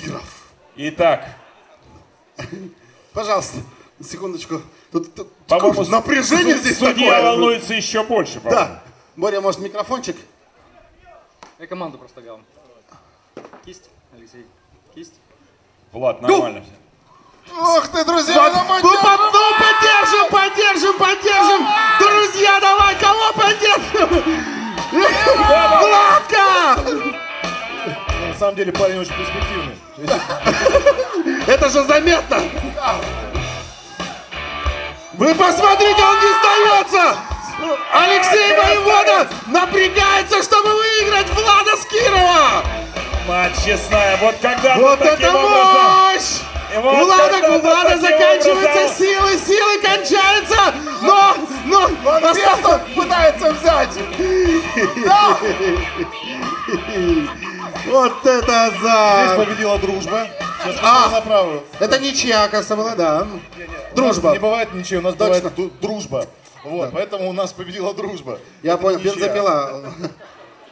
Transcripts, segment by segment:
Киров. Итак, Пожалуйста, секундочку. Тут, тут по-моему, напряжение здесь судья такое. волнуется еще больше. по-моему. Да. Боря, может, микрофончик? Я команду просто дал. Кисть, Алексей. Кисть. Влад, нормально все. Ох ты, друзья, мой ну, под- ну, поддержим, самом деле парень очень перспективный. Это же заметно! Вы посмотрите, он не сдается! Алексей Воевода напрягается, чтобы выиграть Влада Скирова! Мать честная, вот когда Вот это мощь! Вот Влада, у Влада заканчиваются образом- силы, силы кончаются! Вот это Здесь за... победила дружба. Сейчас А. посмотрим на правую. Это ничья, кажется, была, да. У Дружба. нас не бывает ничего, у нас Точно. бывает дружба. Вот, поэтому у нас победила дружба. Я Это понял, бензопила.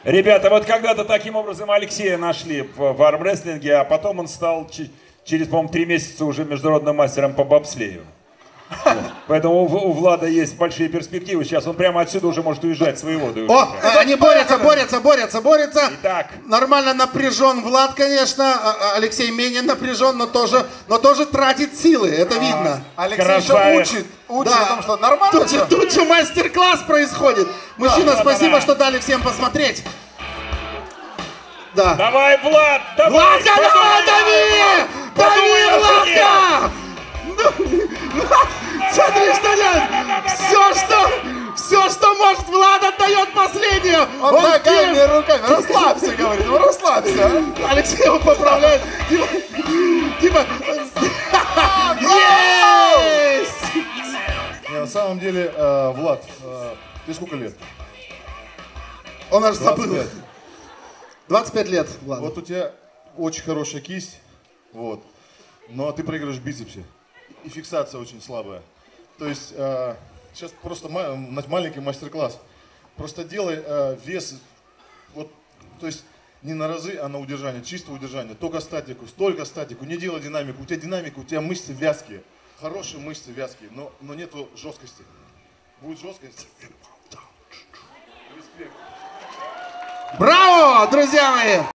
Ребята, вот когда-то таким образом Алексея нашли в, армрестлинге, а потом он стал через, по-моему, три месяца уже международным мастером по бобслею. Поэтому у, Влада есть большие перспективы. Сейчас он прямо отсюда уже может уезжать воды. О, э, они борются, борются, борются, борются. Итак. Нормально напряжен Влад, конечно. а- а Алексей менее напряжен, но тоже, но тоже тратит силы. Это видно. Алексей Красавец. еще учит. Учит Да. о том, что нормально Тут же, тут же мастер-класс происходит. Мужчина, да, спасибо, да. что дали всем посмотреть. Да. Давай, Влад! Давай! Владка, давай, дави! Дави, Владка! Смотри, что делает! Все, что, все, что может, Влад отдает последнее! Он Он ногами, вперед. руками. Расслабься, говорит. Ну расслабься. а. Алексей его поправляет. Типа, типа, есть! Не, на самом деле, э, Влад, э, ты сколько лет? Он аж забыл. 25. 25 лет, Влад. Вот у тебя очень хорошая кисть, вот, но ты проигрываешь в бицепсе. И фиксация очень слабая. То есть э, сейчас просто ма- маленький мастер-класс. Просто делай э, вес, вот, то есть не на разы, а на удержание, чисто удержание. Только статику, столько статику, не делай динамику. У тебя динамика, у тебя мышцы вязкие. Хорошие мышцы вязкие, но, но нету жесткости. Будет жесткость. Браво, друзья мои!